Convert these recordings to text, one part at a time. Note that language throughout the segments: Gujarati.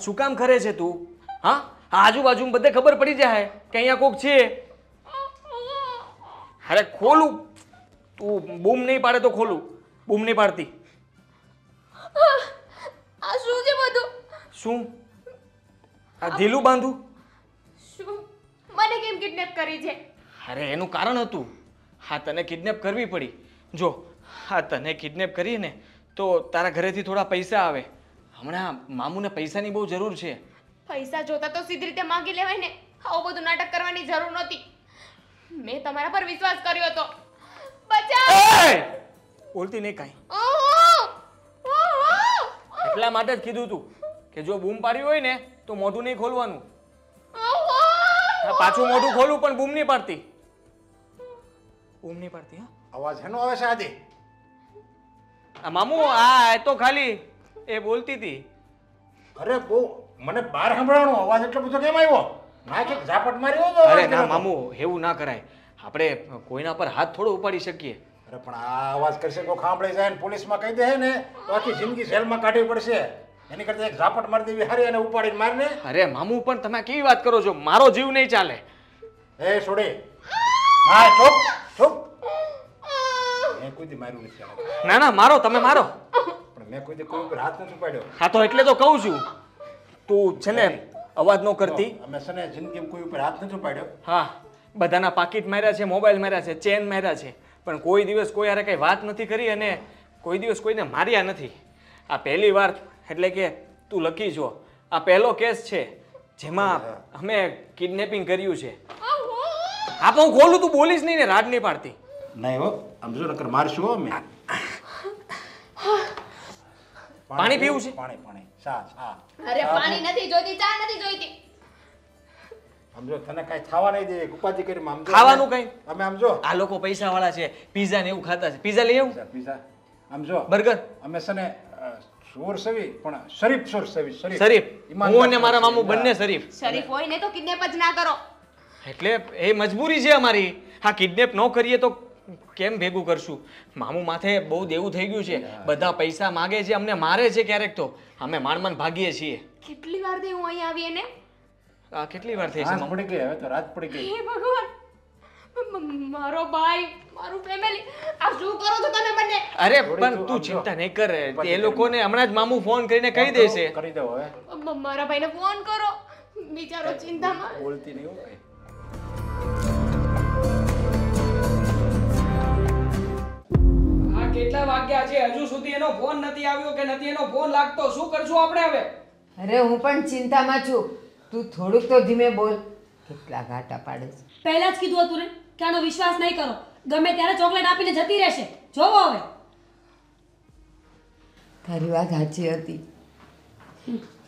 શું કામ કરે છે તું? હા? આજુબાજુ બધે ખબર પડી જાય કે અહીંયા કોક છે? અરે ખોલું. તું બૂમ નહીં પાડે તો ખોલું. બૂમ નહીં પાડતી. આ શું છે બધું? શું? આ ઢીલું બાંધું? શું? મને કેમ કિડનેપ કરી છે? અરે એનું કારણ હતું. હા તને કિડનેપ કરવી પડી. જો હા તને કિડનેપ કરીને તો તારા ઘરેથી થોડા પૈસા આવે. હમણાં મામુને પૈસાની બહુ જરૂર છે. પૈસા જોતા તો સીધી રીતે માંગી લેવાય ને. આવું બધું નાટક કરવાની જરૂર નહોતી. મેં તમારા પર વિશ્વાસ કર્યો હતો. બચાવ! બોલતી નહીં કાંઈ. ઓહો! ઓહો! એટલા માટે જ કીધું તું કે જો બૂમ પાડી હોય ને તો મોઢું નહીં ખોલવાનું. પાછું મોઢું ખોલું પણ બૂમ નહીં પાડતી. બૂમ નહીં પાડતી હા? અવાજ એનો આવે છે આજે? આ મામુ આ એ તો ખાલી એ બોલતી હતી. અરે બહુ મને બાર સંભળાણો અવાજ એટલો બધો કેમ આવ્યો? ના કે ઝાપટ માર્યો તો અરે ના મામુ એવું ના કરાય. આપણે કોઈના પર હાથ થોડો ઉપાડી શકીએ. અરે પણ આ અવાજ કરશે તો ખાંભળે જાય ને પોલીસમાં કહી દે ને તો આખી જિંદગી જેલમાં કાઢવી પડશે. એની કરતા એક ઝાપટ મારી દેવી હારી અને ઉપાડીને મારને. અરે મામુ પણ તમે કેવી વાત કરો છો? મારો જીવ નહીં ચાલે. એ છોડે. ના ચૂપ ચૂપ મેં કોઈ દી માર્યું નથી. ના ના મારો તમે મારો. પણ મેં કોઈ દી કોઈ ઉપર હાથ નથી પાડ્યો હા તો એટલે તો કહું છું. તું છે ને અવાજ ન કરતી. અમે છે ને જિંદગીમાં કોઈ ઉપર હાથ નથી પાડ્યો હા બધાના પાકીટ માર્યા છે મોબાઈલ માર્યા છે ચેન માર્યા છે. પણ કોઈ દિવસ કોઈ હારે કઈ વાત નથી કરી અને કોઈ દિવસ કોઈને માર્યા નથી. આ પહેલી વાર એટલે કે તું લખી જો આ પહેલો કેસ છે જેમાં અમે કિડનેપિંગ કર્યું છે. હા તો હું ખોલું તું બોલીશ નહીં ને રાડ નહીં પાડતી. નહીં હો આમ જો નકર મારશું હો મેં પાણી પીવું છે? પાણી પાણી. ચા ચા. અરે પાણી નથી જોઈતી ચા નથી જોઈતી. આમ તને કાંઈ ખાવા નહીં દે ઉપાધિ કરી આમ ખાવાનું કઈ? અમે આમ જો. આ લોકો પૈસા વાળા છે પીઝા ને એવું ખાતા છે. પીઝા લઈ આવું? પીઝા પીઝા આમ જો. બર્ગર? અમે છે ને અ, સવી પણ શરીફ શોર સવી શરીફ. શરીફ? હું અને મારા મામુ બંને શરીફ. શરીફ હોય ને તો કિડનેપ જ ના કરો. એટલે એ મજબૂરી છે અમારી. હા કિડનેપ ન કરીએ તો કેમ ભેગું કરશું? મામુ માથે બહુ દેવું થઈ ગયું છે. બધા પૈસા માગે છે અમને મારે છે ક્યારેક તો. અમે માંડ માંડ ભાગીએ છીએ. કેટલી વાર થઈ હું અહીં આવી એને? આ કેટલી વાર થઈ છે રાત મામુ? પડી ગઈ હવે તો રાત પડી ગઈ. હે ભગવાન! મારો ભાઈ મારું ફેમિલી આ શું કરો છો તમે બંને? અરે પણ તું. ચિંતા નહીં કર. એ લોકોને હમણાં જ મામુ ફોન કરીને કહી દેશે. કરી દો હવે. મારા ભાઈને ફોન કરો. બિચારો ચિંતામાં. બોલતી નહીં હો કાંઈ. વાગ્યા છે. હજુ સુધી એનો ફોન નથી આવ્યો કે નથી એનો ફોન લાગતો. શું કરશું આપણે હવે? અરે હું પણ ચિંતામાં છું. તું થોડુંક તો ધીમે બોલ. કેટલા ઘાટા પાડે છે. પહેલા જ કીધું હતું ને કે આનો વિશ્વાસ નહીં કરો. ગમે ત્યારે ચોકલેટ આપીને જતી રહેશે. જોવો હવે. તારી વાત સાચી હતી.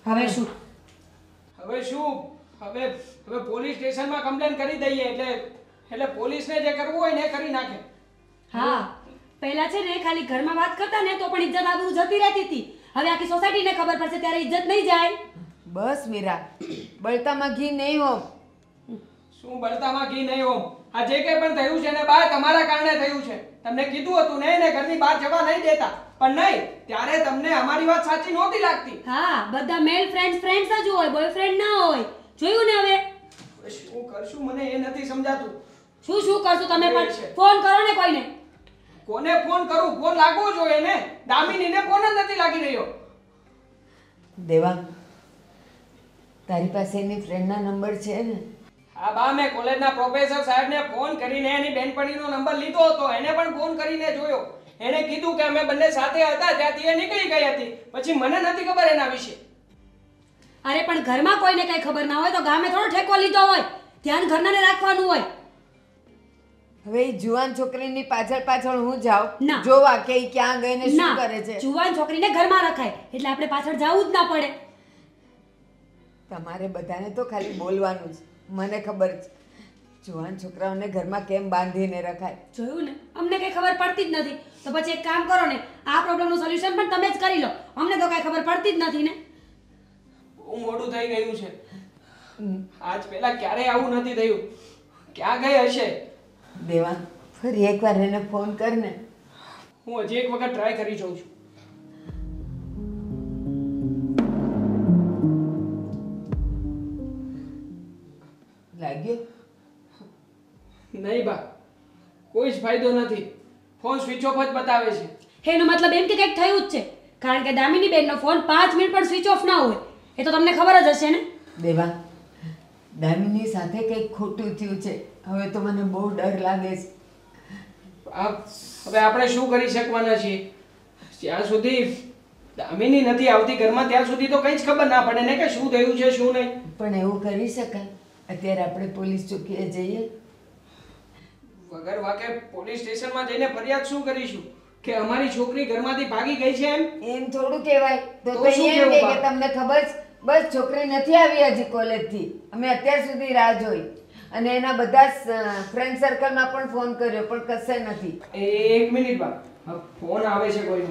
હવે શું? હવે શું? હવે હવે પોલીસ સ્ટેશનમાં કમ્પ્લેન કરી દઈએ એટલે એટલે પોલીસને જે કરવું હોય ને એ કરી નાખે. હા. પહેલા છે ને ખાલી ઘરમાં વાત કરતા ને તો પણ ઇજ્જત આબરૂ જતી રહેતી હતી. હવે આખી સોસાયટીને ખબર પડશે ત્યારે ઇજ્જત નહીં જાય. બસ મીરા બળતામાં ઘી નહીં હો શું બળતામાં ઘી નહીં હોમ? આ જે કંઈ પણ થયું છે ને બા તમારા કારણે થયું છે. તમને કીધું હતું ને એને ઘરની બહાર જવા નહીં દેતા. પણ નહીં ત્યારે તમને અમારી વાત સાચી નહોતી લાગતી. હા બધા મેલ ફ્રેન્ડ્સ ફ્રેન્ડ્સ જ હોય બોયફ્રેન્ડ ના હોય. જોયું ને હવે? હવે શું કરશું? મને એ નથી સમજાતું. શું શું કરશું તમે પણ? ફોન કરો ને કોઈને. કોને ફોન કરું? ફોન લાગવો જોઈએ ને. દામિનીને ફોન જ નથી લાગી રહ્યો. દેવા તારી પાસે એની ફ્રેન્ડના નંબર છે ને. હા બા મેં કોલેજના પ્રોફેસર સાહેબને ફોન કરીને એની બેનપણીનો નંબર લીધો હતો. એને પણ ફોન કરીને જોયો. એણે કીધું કે અમે બંને સાથે હતા ત્યાંથી એ નીકળી ગઈ હતી. પછી મને નથી ખબર એના વિશે. અરે પણ ઘરમાં કોઈને કઈ ખબર ના હોય તો ગામે થોડો ઠેકો લીધો હોય. ધ્યાન ઘરનાને રાખવાનું હોય. હવે જુવાન છોકરીની પાછળ પાછળ હું જાઉં? ના. જોવા કે ક્યાં ગઈ ને શું કરે છે? જુવાન છોકરીને ઘરમાં રખાય. એટલે આપણે પાછળ જવું જ ના પડે. તમારે બધાને તો ખાલી બોલવાનું જ. મને ખબર છે. જુવાન છોકરાઓને ઘરમાં કેમ બાંધીને રખાય? જોયું ને? અમને કઈ ખબર પડતી જ નથી. તો પછી એક કામ કરો ને આ પ્રોબ્લેમનું સોલ્યુશન પણ તમે જ કરી લો. અમને તો કઈ ખબર પડતી જ નથી ને. બહુ મોડું થઈ ગયું છે. આજ પહેલા ક્યારેય આવું નથી થયું. ક્યાં ગઈ હશે? દેવા ફરી એકવાર એને ફોન કરને. હું હજી એક વખત ટ્રાય કરી જોઉં છું. લાગ્યું? નહીં બા કોઈ જ ફાયદો નથી. ફોન સ્વિચ ઓફ જ બતાવે છે. એનો મતલબ એમ કે કંઈક થયું જ છે. કારણ કે દામિની બેનનો ફોન પાંચ મિનિટ પણ સ્વિચ ઓફ ના હોય. એ તો તમને ખબર જ હશે ને? દેવા દામિની સાથે કંઈક ખોટું થયું છે. હવે તો મને બહુ ડર લાગે છે. હવે આપણે શું કરી શકવાના છીએ? જ્યાં સુધી દામિની નથી આવતી ઘરમાં ત્યાં સુધી તો કંઈ જ ખબર ના પડે. ને કે શું થયું છે શું નહીં? પણ એવું કરી શકાય. અત્યારે આપણે પોલીસ ચોકીએ જઈએ. વગર વાકે પોલીસ સ્ટેશનમાં જઈને ફરિયાદ શું કરીશું? કે અમારી છોકરી ઘરમાંથી ભાગી ગઈ છે એમ? એમ થોડું કહેવાય. તો શું કહેવું કે તમને ખબર છે. બસ છોકરી નથી આવી હજી કોલેજથી. અમે અત્યાર સુધી રાહ જોઈ. અને એના બધા ફ્રેન્ડ સર્કલમાં પણ ફોન કર્યો પણ કશે નથી. એક મિનિટ બા. ફોન આવે છે કોઈ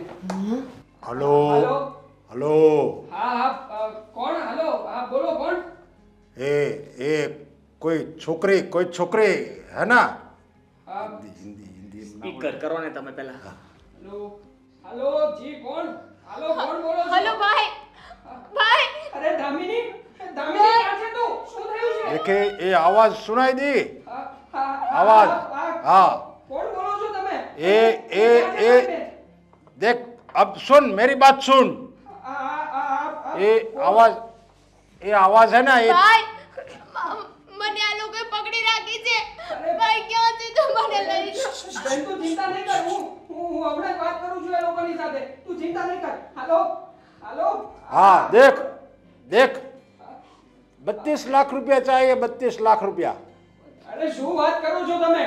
હલો. હલો. હલો. હા હા કોણ? હલો. હા બોલો કોણ? એ એ કોઈ છોકરી કોઈ છોકરી હે ના? હિન્દી હિન્દી સ્પીકર કરો ને તમે પહેલા. હલો. હલો જી કોણ? હલો કોણ બોલો હલો ભાઈ અરે દામિની દામિની ક્યાં છે તું શું થયું છે દેખે એ આવાજ સુનાઈ દી હા, હા, હા, આવાજ. હા, હા. કોણ બોલો છો તમે એ એ એ દેખ અબ સુન મેરી બાત સુન આ, આ, આ, આ, એ આવાજ એ આવાજ है ना ये ભાઈ મ- મને આ લોકોએ પકડી રાખી છે ભાઈ ક્યાં છે તો મને લઈ જાઓ બેન, તું ચિંતા નહીં કર હું હું હું હમણાં જ વાત કરું છું એ લોકોની સાથે તું ચિંતા નહીં કર હાલો હાલો हाँ देख देख બત્રીસ લાખ રૂપિયા ચાહીએ બત્રીસ લાખ રૂપિયા. અરે શું વાત કરો છો તમે?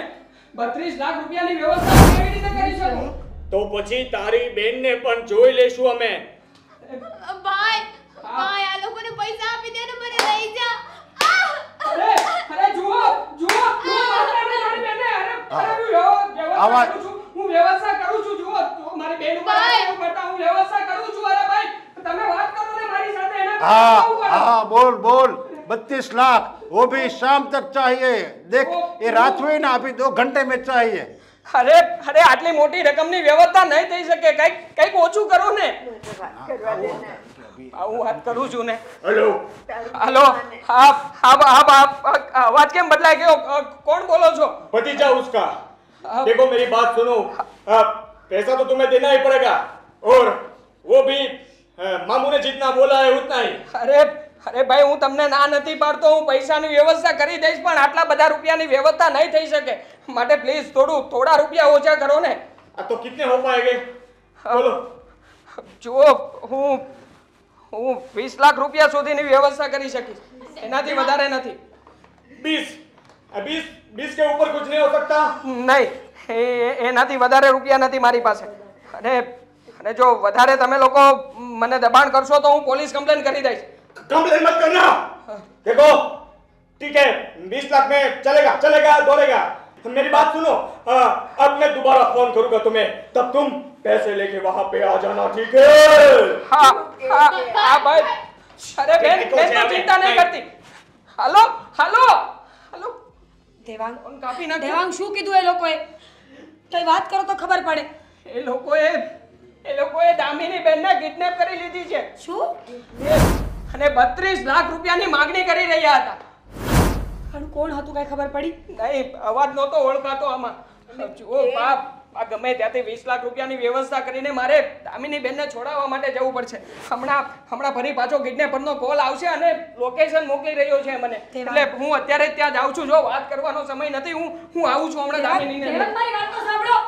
બત્રીસ લાખ રૂપિયાની વ્યવસ્થા કેવી રીતે કરી શકો? તો પછી તારી બેનને પણ જોઈ લેશું અમે. ભાઈ ભાઈ આ લોકોને પૈસા આપી દે ને મને લઈ જા. અરે અરે જુઓ જુઓ જુઓ મારી બેનને અરે અરે આવા હું વ્યવસ્થા કરું છું જુઓ મારી બેન ઉપર બતા હું વ્યવસ્થા કરું છું અરે ભાઈ તમે વાત કરો ને મારી સાથે એને હા હા બોલ બોલ. बत्तीस लाख वो भी शाम तक चाहिए देख ये रात हुई ना अभी दो घंटे में चाहिए અરે અરે આટલી મોટી રકમની વ્યવસ્થા નહીં થઈ શકે કઈક કઈક ઓછું કરો ને હા, હું વાત કરું છું ને હેલો હાલો હા હા હા હા, અવાજ કેમ બદલાઈ ગયો અ, કોણ બોલો છો भतीजा उसका देखो मेरी बात सुनो अब पैसा तो तुम्हें देना ही पड़ेगा और वो भी अ, मामू ने जितना बोला है उतना ही અરે અરે ભાઈ હું તમને ના નથી પાડતો હું પૈસાની વ્યવસ્થા કરી દઈશ પણ આટલા બધા રૂપિયાની વ્યવસ્થા નહીં થઈ શકે માટે પ્લીઝ થોડું થોડા રૂપિયા ઓછા કરો ને अब तो कितने हो पाएंगे बोलो જુઓ હું હું વીસ લાખ રૂપિયા સુધીની વ્યવસ્થા કરી શકીશ એનાથી વધારે નથી बीस बीस बीस के ऊपर कुछ नहीं हो सकता નહીં એ એ- એનાથી વધારે રૂપિયા નથી મારી પાસે અને અને જો વધારે તમે લોકો મને દબાણ કરશો તો હું પોલીસ કમ્પ્લેન કરી દઈશ कंप्लेन मत करना देखो ठीक है बीस लाख में चलेगा चलेगा दौड़ेगा मेरी बात सुनो हाँ, अब मैं दोबारा फोन करूंगा तुम्हें तब तुम पैसे लेके वहां पे आ जाना ठीक है હા હા હા ભાઈ અરે બેન નીકળો બેન છે તો આપણે. ચિંતા નહીં કરતી હાલો હાલો હાલો દેવાંગ ફોન કાપી નાખ્યો દેવાંગ શું કીધું એ લોકોએ કઈ વાત કરો તો ખબર પડે એ લોકોએ એ લોકોએ દામિની બેનને કિડનેપ કરી લીધી છે શું એ- અને બત્રીસ લાખ રૂપિયાની માંગણી કરી રહ્યા હતા. પણ કોણ હતું કઈ ખબર પડી? નહીં અવાજ નહોતો ઓળખાતો આમાં. જુઓ બાપ આ ગમે ત્યાંથી વીસ લાખ રૂપિયાની વ્યવસ્થા કરીને મારે દામિની બેનને છોડાવવા માટે જવું પડશે. હમણાં હમણાં ફરી પાછો કિડનેપરનો કોલ આવશે અને લોકેશન મોકલી રહ્યો છે મને. એટલે હું અત્યારે જ ત્યાં જાઉં છું. જો વાત કરવાનો સમય નથી હું હું આવું છું હમણાં દામિનીને મારી વાત તો સાંભળો.